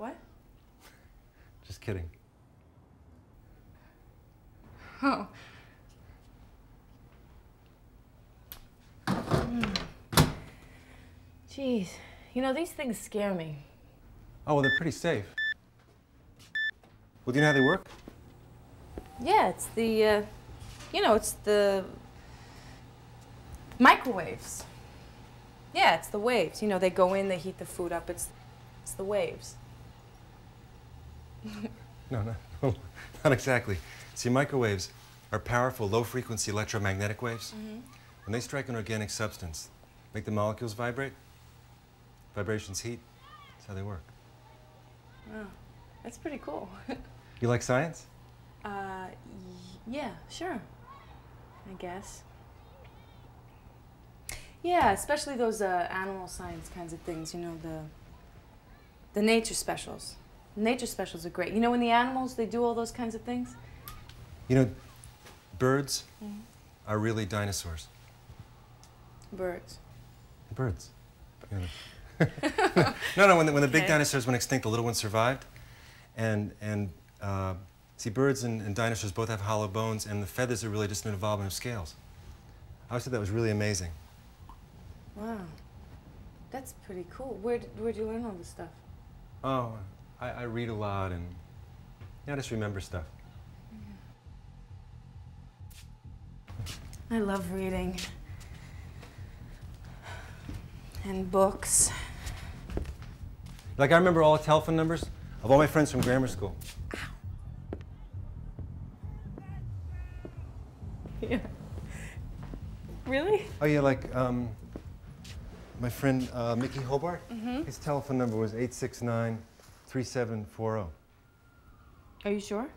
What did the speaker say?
What? Just kidding. Oh. Mm. Jeez. You know, these things scare me. Oh, well, they're pretty safe. Well, do you know how they work? Yeah, it's the, uh, you know, it's the microwaves. Yeah, it's the waves. You know, they go in, they heat the food up. It's, it's the waves. No, no, no, not exactly. See, microwaves are powerful, low-frequency electromagnetic waves. When they strike an organic substance, make the molecules vibrate. Vibrations heat. That's how they work. Wow, that's pretty cool. You like science? uh, y- yeah, sure. I guess. Yeah, especially those uh, animal science kinds of things. You know, the the nature specials. Nature specials are great. You know, when the animals they do all those kinds of things. You know, birds are really dinosaurs. Birds. Birds. You know. no, no. When the, when the big dinosaurs went extinct, the little ones survived, and and uh, see, birds and, and dinosaurs both have hollow bones, and the feathers are really just an involvement of scales. I always thought that was really amazing. Wow. That's pretty cool. Where d- where'd you learn all this stuff? Oh, I, I read a lot, and yeah, I just remember stuff. I love reading. And books. Like I remember all the telephone numbers of all my friends from grammar school. Yeah. Really? Oh yeah, like um, my friend uh, Mickey Hobart. His telephone number was 869-3740. Are you sure?